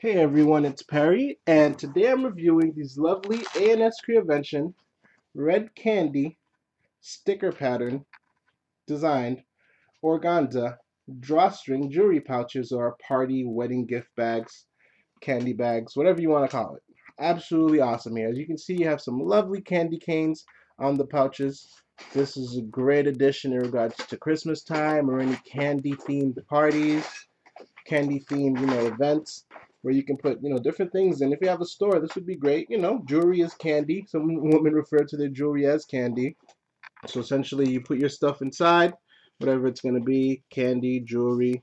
Hey everyone, it's Perry, and today I'm reviewing these lovely A&S Creavention red candy sticker pattern designed organza drawstring jewelry pouches or party wedding gift bags, candy bags, whatever you want to call it. Absolutely awesome here. As you can see, you have some lovely candy canes on the pouches. This is a great addition in regards to Christmas time or any candy themed parties, candy themed, you know, events where you can put, you know, different things in. If you have a store, this would be great. You know, jewelry is candy. Some women refer to their jewelry as candy. So essentially, you put your stuff inside, whatever it's going to be, candy, jewelry,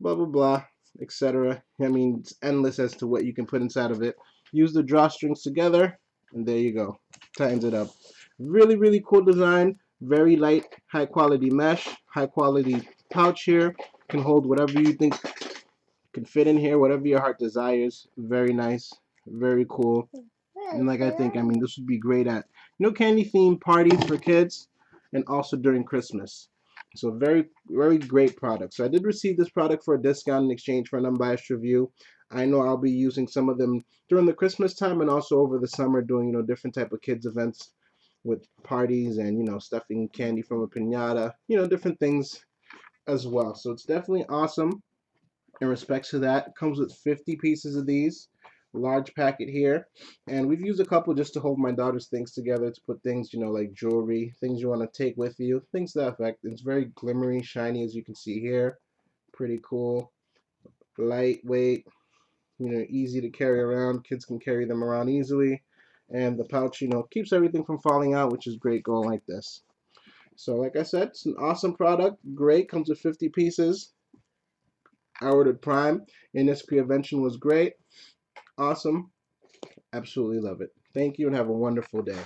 blah, blah, blah, etc. I mean, it's endless as to what you can put inside of it. Use the drawstrings together, and there you go. Tightens it up. Really, really cool design. Very light, high quality mesh, high quality pouch here. Can hold whatever you think can fit in here, whatever your heart desires. Very nice, very cool. And like I think, I mean, this would be great at, you know, candy themed parties for kids and also during Christmas. So very, very great product. So I did receive this product for a discount in exchange for an unbiased review. I know I'll be using some of them during the Christmas time and also over the summer doing, you know, different type of kids events with parties and, you know, stuffing candy from a pinata, you know, different things as well. So it's definitely awesome in respects to that. It comes with 50 pieces of these, large packet here. And we've used a couple just to hold my daughter's things together to put things, you know, like jewelry, things you want to take with you, things to that effect. It's very glimmery, shiny, as you can see here. Pretty cool. Lightweight, you know, easy to carry around. Kids can carry them around easily. And the pouch, you know, keeps everything from falling out, which is great going like this. So like I said, it's an awesome product. Great, comes with 50 pieces. Ordered Prime. A&S Creavention was great. Awesome. Absolutely love it. Thank you and have a wonderful day.